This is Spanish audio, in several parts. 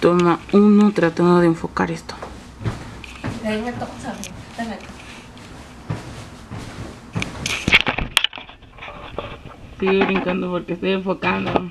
Toma uno tratando de enfocar esto. Sigue brincando porque estoy enfocando.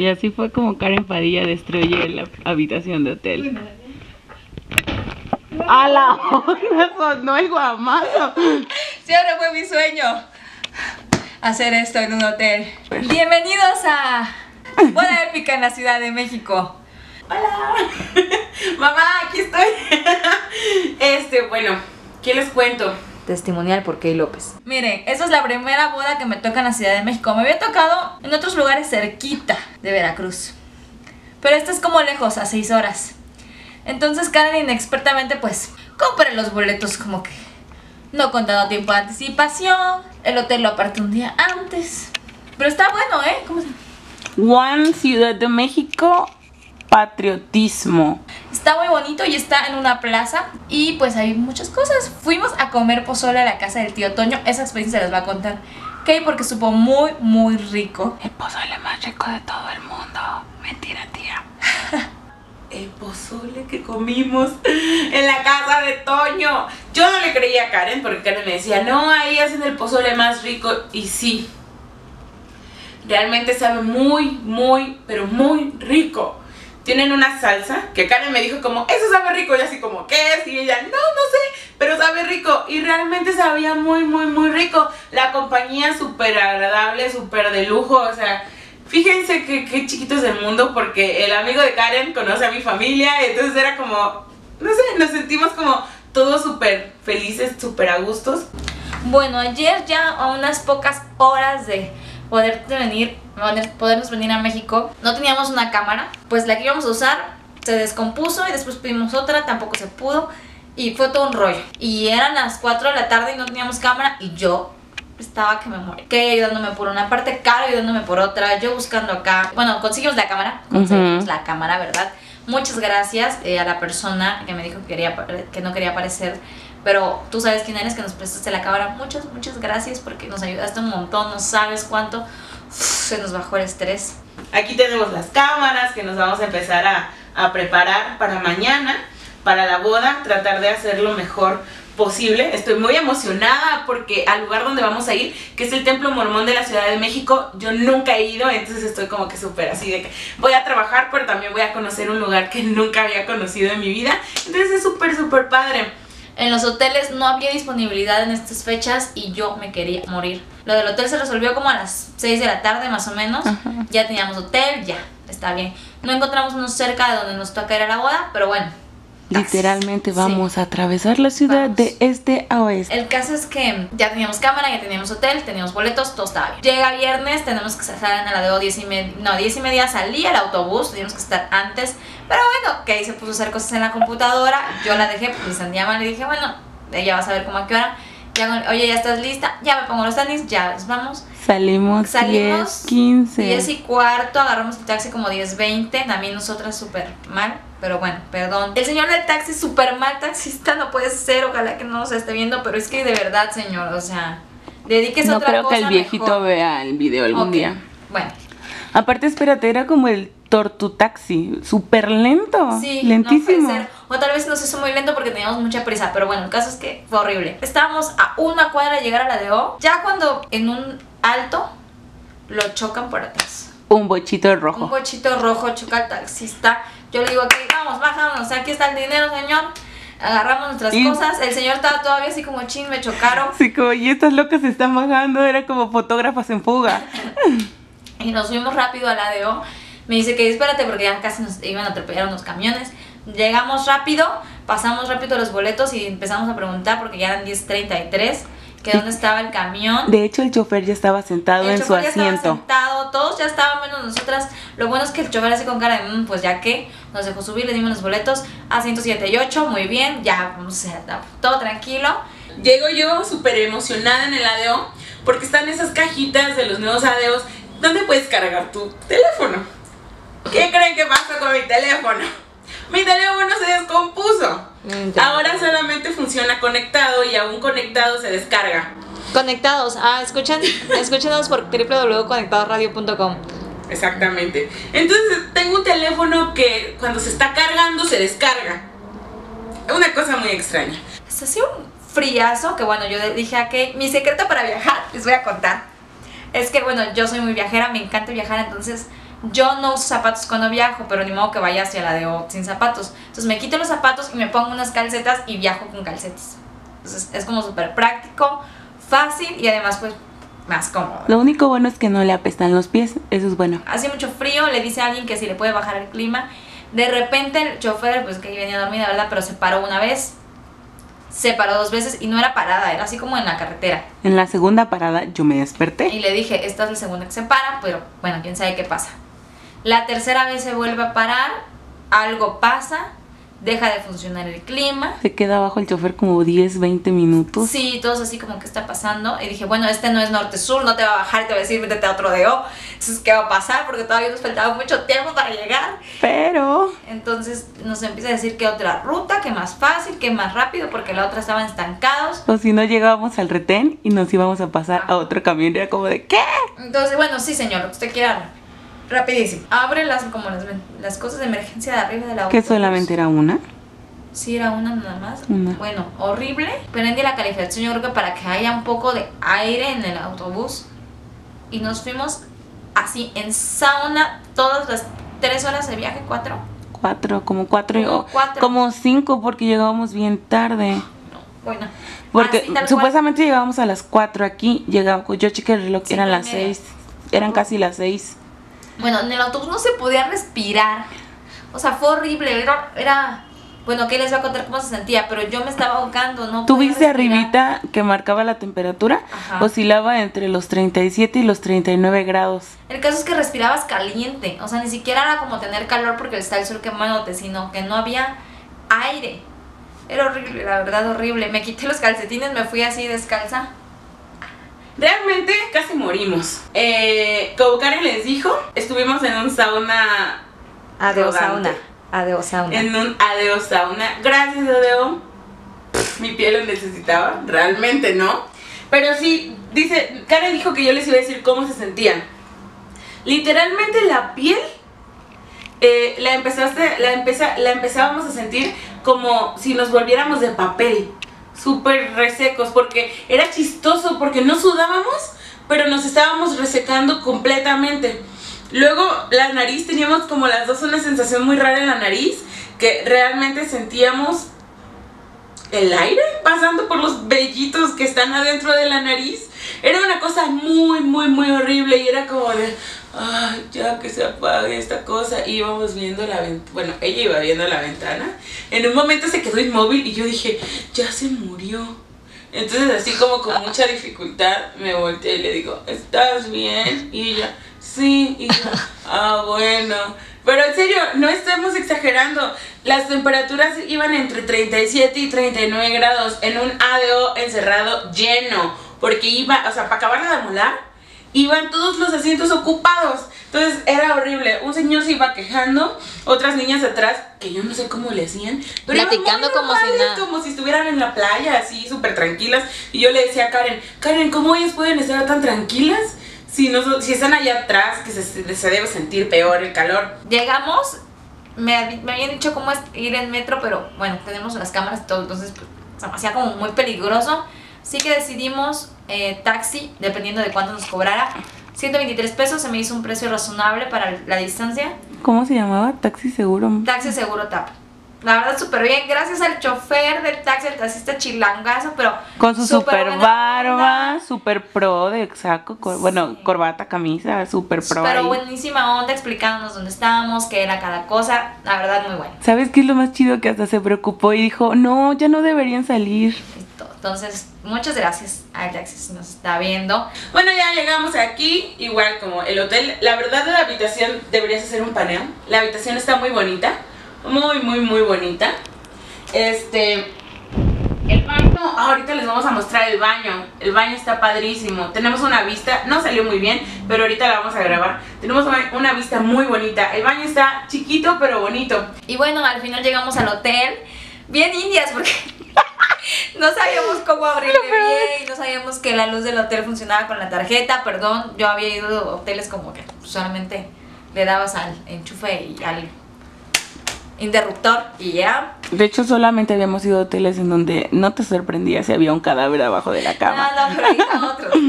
Y así fue como Karen Padilla destruye la habitación de hotel. ¡A la onda! Sonó el guamazo. Siempre fue mi sueño hacer esto en un hotel. Bienvenidos a Boda Épica en la Ciudad de México. Hola. Mamá, aquí estoy. Este, bueno, ¿qué les cuento? Testimonial por Kay López. Miren, esta es la primera boda que me toca en la Ciudad de México. Me había tocado en otros lugares cerquita de Veracruz. Pero esta es como lejos, a 6 horas. Entonces Karen inexpertamente pues compré los boletos como que no con tanto tiempo de anticipación. El hotel lo aparté un día antes. Pero está bueno, ¿eh? ¿Cómo se One Ciudad de México, patriotismo. Está muy bonito y está en una plaza y pues hay muchas cosas. Fuimos a comer pozole a la casa del tío Toño. Esa experiencia se las va a contar Kay porque supo muy, muy rico. El pozole más rico de todo el mundo. Mentira, tía. el pozole que comimos en la casa de Toño. Yo no le creía a Karen porque Karen me decía, no, ahí hacen el pozole más rico. Y sí, realmente sabe muy, muy, pero muy rico. Tienen una salsa que Karen me dijo como, eso sabe rico. Y así como, ¿qué es? Y ella, no, no sé, pero sabe rico. Y realmente sabía muy, muy, muy rico. La compañía súper agradable, súper de lujo, o sea... Fíjense que, qué chiquito es el mundo porque el amigo de Karen conoce a mi familia, entonces era como, no sé, nos sentimos como todos súper felices, súper a gustos. Bueno, ayer ya a unas pocas horas de poder venir, poder- podernos venir a México, no teníamos una cámara, pues la que íbamos a usar se descompuso y después pedimos otra, tampoco se pudo y fue todo un rollo. Y eran las 4 de la tarde y no teníamos cámara y yo estaba que me moría. Que ayudándome por una parte, Caro ayudándome por otra, yo buscando acá. Bueno, conseguimos la cámara, conseguimos la cámara, ¿verdad? Muchas gracias eh, a la persona que me dijo que, quería, que no quería aparecer. Pero tú sabes quién eres, que nos prestaste la cámara. Muchas, muchas gracias porque nos ayudaste un montón. No sabes cuánto Uf, se nos bajó el estrés. Aquí tenemos las cámaras que nos vamos a empezar a, a preparar para mañana, para la boda, tratar de hacer lo mejor posible. Estoy muy emocionada porque al lugar donde vamos a ir, que es el Templo Mormón de la Ciudad de México, yo nunca he ido, entonces estoy como que súper así de que voy a trabajar, pero también voy a conocer un lugar que nunca había conocido en mi vida. Entonces es súper, súper padre. En los hoteles no había disponibilidad en estas fechas y yo me quería morir. Lo del hotel se resolvió como a las 6 de la tarde más o menos. Ya teníamos hotel, ya, está bien. No encontramos uno cerca de donde nos toca ir a la boda, pero bueno. Literalmente Sí. vamos a atravesar la ciudad Vamos. de este a oeste. El caso es que ya teníamos cámara, ya teníamos hotel, teníamos boletos, todo estaba bien. Llega viernes, tenemos que salir a la de 10 y media, no, 10 y media salía el autobús, teníamos que estar antes. Pero bueno, que ahí se puso a hacer cosas en la computadora, yo la dejé, pues llama le dije, bueno, ella va a saber cómo a qué hora. Ya, oye, ya estás lista, ya me pongo los tenis, ya nos vamos. Salimos, Salimos 10, 15. 10 y cuarto, agarramos el taxi como 10.20, también nosotras súper mal, pero bueno, perdón. El señor del taxi, súper mal taxista, no puede ser, ojalá que no nos esté viendo, pero es que de verdad, señor, o sea, dedíquese a no otra creo que cosa el viejito mejor. vea el video algún día. Bueno, Aparte, espérate, era como el tortutaxi, súper lento, sí, lentísimo. no puede ser. O tal vez nos hizo muy lento porque teníamos mucha prisa, pero bueno, el caso es que fue horrible. Estábamos a una cuadra de llegar a la de O, ya cuando en un alto lo chocan por atrás. Un bochito Un rojo. bochito rojo choca al taxista. Yo le digo, ok, vamos, bájanos, aquí está el dinero, señor. Agarramos nuestras Y- cosas. El señor estaba todavía así como chin, me chocaron. Sí, como, y estas locas se están bajando, era como fotógrafas en fuga. Y nos fuimos rápido a la DO. Me dice que espérate porque ya casi nos iban a atropellar unos camiones. Llegamos rápido, pasamos rápido los boletos y empezamos a preguntar porque ya eran 10.33 que dónde estaba el camión. De hecho, el chofer ya estaba sentado El en su chofer ya estaba asiento. sentado, todos ya estaban menos nosotras. Lo bueno es que el chofer así con cara de, "Mm, pues ya que, nos dejó subir, le dimos los boletos a 178, muy bien, ya, vamos a hacer todo tranquilo. Llego yo súper emocionada en el ADO porque están esas cajitas de los nuevos ADOs donde puedes cargar tu teléfono. ¿Qué creen que pasó con mi teléfono? Mi teléfono se descompuso. Mm, Ahora solamente funciona conectado y aún conectado se descarga. Conectados. Ah, escuchen, escúchenos por www.conectadosradio.com. Exactamente. Entonces tengo un teléfono que cuando se está cargando se descarga. Una cosa muy extraña. Es así un friazo que bueno, yo dije a que mi secreto para viajar, les voy a contar. Es que bueno, yo soy muy viajera, me encanta viajar, entonces yo no uso zapatos cuando viajo, pero ni modo que vaya hacia la de O sin zapatos. Entonces me quito los zapatos y me pongo unas calcetas y viajo con calcetas. Entonces es como súper práctico, fácil y además pues más cómodo. Lo único bueno es que no le apestan los pies, eso es bueno. Hace mucho frío, le dice a alguien que si le puede bajar el clima. De repente el chofer, pues que venía dormida, ¿verdad? Pero se paró una vez, se paró dos veces y no era parada, era así como en la carretera. En la segunda parada yo me desperté. Y le dije, esta es la segunda que se para, pero bueno, quién sabe qué pasa. La tercera vez se vuelve a parar, algo pasa, deja de funcionar el clima. Se queda abajo el chofer como 10, 20 minutos. Sí, todos así como que está pasando. Y dije, bueno, este no es norte-sur, no te va a bajar y te va a decir, métete a otro DO. Entonces, ¿qué va a pasar? Porque todavía nos faltaba mucho tiempo para llegar. Pero Entonces nos empieza a decir que otra ruta, que más fácil, que más rápido, porque la otra estaban estancados. o si no llegábamos al retén y nos íbamos a pasar a otro camión, era como de ¿qué? Entonces, bueno, sí, señor, lo que usted quiera. Rapidísimo. Abre las, como las, las cosas de emergencia de arriba de la Que solamente era una. Sí, era una nada más. Una. Bueno, horrible. Prendí la calefacción, yo creo que para que haya un poco de aire en el autobús. Y nos fuimos así en sauna todas las tres horas de viaje, cuatro. Cuatro, como cuatro, y- Como cuatro. como cinco porque llegábamos bien tarde. No, bueno. Porque Así, tal cual. supuestamente llegábamos a las cuatro aquí, llegamos, yo chequé el reloj, eran las seis, eran casi las seis. Bueno, en el autobús no se podía respirar. O sea, fue horrible. Era, era- bueno, que les voy a contar cómo se sentía, pero yo me estaba ahogando, ¿no? ¿Tú podía viste respirar. arribita que marcaba la temperatura? Ajá. Oscilaba entre los 37 y los 39 grados. El caso es que respirabas caliente, o sea, ni siquiera era como tener calor porque está el sol quemándote, sino que no había aire. Era horrible, la verdad, horrible. Me quité los calcetines, me fui así descalza. Realmente casi morimos. Eh, como Karen les dijo, estuvimos en un sauna Rodante. sauna. Adiós sauna. en un adeo sauna. Gracias, adeo. Mi piel lo necesitaba, realmente no. Pero sí, dice, Karen dijo que yo les iba a decir cómo se sentían. Literalmente la piel eh, la empezaste, la empeza, la empezábamos a sentir como si nos volviéramos de papel, súper resecos, porque era chistoso, porque no sudábamos, pero nos estábamos resecando completamente. Luego la nariz, teníamos como las dos una sensación muy rara en la nariz, que realmente sentíamos el aire pasando por los vellitos que están adentro de la nariz. Era una cosa muy, muy, muy horrible y era como de, ay, ya que se apague esta cosa. Y íbamos viendo la ventana, bueno, ella iba viendo la ventana. En un momento se quedó inmóvil y yo dije, ya se murió. Entonces así como con mucha dificultad me volteé y le digo, ¿estás bien? Y ella, sí. Y yo, ah, bueno. Pero en serio, no estamos exagerando. Las temperaturas iban entre 37 y 39 grados en un ADO encerrado lleno. Porque iba, o sea, para acabarla de molar, iban todos los asientos ocupados. Entonces era horrible. Un señor se iba quejando, otras niñas atrás, que yo no sé cómo le hacían, pero Platicando muy como si nada. como si estuvieran en la playa, así súper tranquilas. Y yo le decía a Karen, Karen, ¿cómo ellas pueden estar tan tranquilas? Si, no, si están allá atrás, que se, se debe sentir peor el calor. Llegamos, me, hab- me habían dicho cómo es ir en metro, pero bueno, tenemos las cámaras y todo, entonces pues, se me hacía como muy peligroso. Así que decidimos eh, taxi, dependiendo de cuánto nos cobrara. 123 pesos, se me hizo un precio razonable para la distancia. ¿Cómo se llamaba? Taxi seguro. Taxi seguro tap. La verdad, súper bien. Gracias al chofer del taxi, el taxista chilangazo, pero. Con su súper barba, super pro de saco, cor- bueno, Sí. corbata, camisa, super pro. Pero ahí. buenísima onda explicándonos dónde estábamos, qué era cada cosa. La verdad, muy bueno. ¿Sabes qué es lo más chido? Que hasta se preocupó y dijo, no, ya no deberían salir. Entonces, muchas gracias al taxi si nos está viendo. Bueno, ya llegamos aquí, igual como el hotel. La verdad de la habitación deberías hacer un paneo. La habitación está muy bonita, muy, muy, muy bonita. Este, el cuarto Ahorita les vamos a mostrar el baño. El baño está padrísimo. Tenemos una vista, no salió muy bien, pero ahorita la vamos a grabar. Tenemos una vista muy bonita. El baño está chiquito pero bonito. Y bueno, al final llegamos al hotel. Bien indias, porque no sabíamos cómo abrirle bien, no sabíamos que la luz del hotel funcionaba con la tarjeta. Perdón, yo había ido a hoteles como que solamente le dabas al enchufe y al interruptor y ya. De hecho, solamente habíamos ido a hoteles en donde no te sorprendía si había un cadáver abajo de la cama. No, no, pero ahí está otro.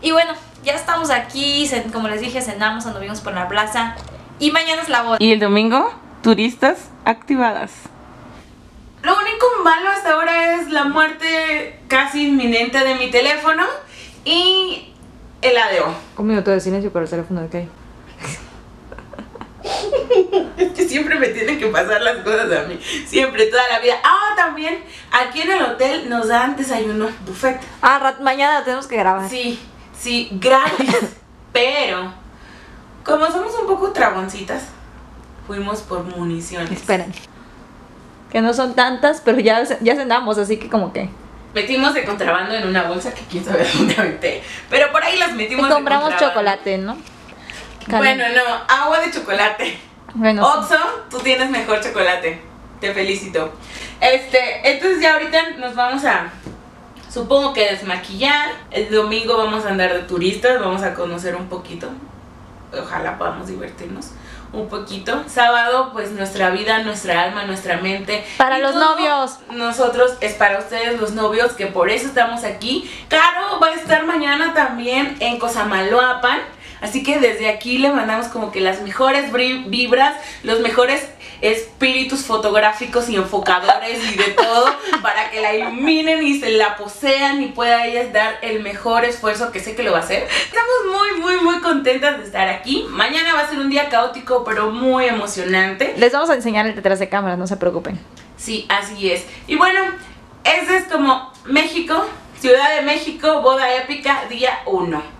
Y bueno, ya estamos aquí, como les dije, cenamos, anduvimos por la plaza y mañana es la boda. Y el domingo, turistas activadas. Malo hasta ahora es la muerte casi inminente de mi teléfono y el ADO. Un minuto de silencio para el teléfono de Kay. Es que siempre me tienen que pasar las cosas a mí. Siempre, toda la vida. Ah, también aquí en el hotel nos dan desayuno buffet. Ah, rat- mañana tenemos que grabar. Sí, sí, gratis. Pero, como somos un poco tragoncitas, fuimos por municiones. Esperen. Que no son tantas, pero ya, ya cenamos, así que como que. Metimos de contrabando en una bolsa que quién sabe dónde aventé. Pero por ahí las Y metimos de compramos chocolate, ¿no? Bueno, no, agua de chocolate. Bueno, sí. Oxo, tú tienes mejor chocolate. Te felicito. Este, entonces ya ahorita nos vamos a, supongo que desmaquillar. El domingo vamos a andar de turistas, vamos a conocer un poquito. Ojalá podamos divertirnos un poquito. Sábado, pues nuestra vida, nuestra alma, nuestra mente. Para Y los novios. Nosotros, es para ustedes los novios, que por eso estamos aquí. Caro va a estar mañana también en Cosamaloapan. Así que desde aquí le mandamos como que las mejores vibras, los mejores espíritus fotográficos y enfocadores y de todo para que la iluminen y se la posean y pueda ella dar el mejor esfuerzo que sé que lo va a hacer. Estamos muy, muy, muy contentas de estar aquí. Mañana va a ser un día caótico, pero muy emocionante. Les vamos a enseñar el detrás de cámara, no se preocupen. Sí, así es. Y bueno, ese es como México, Ciudad de México, boda épica, día 1.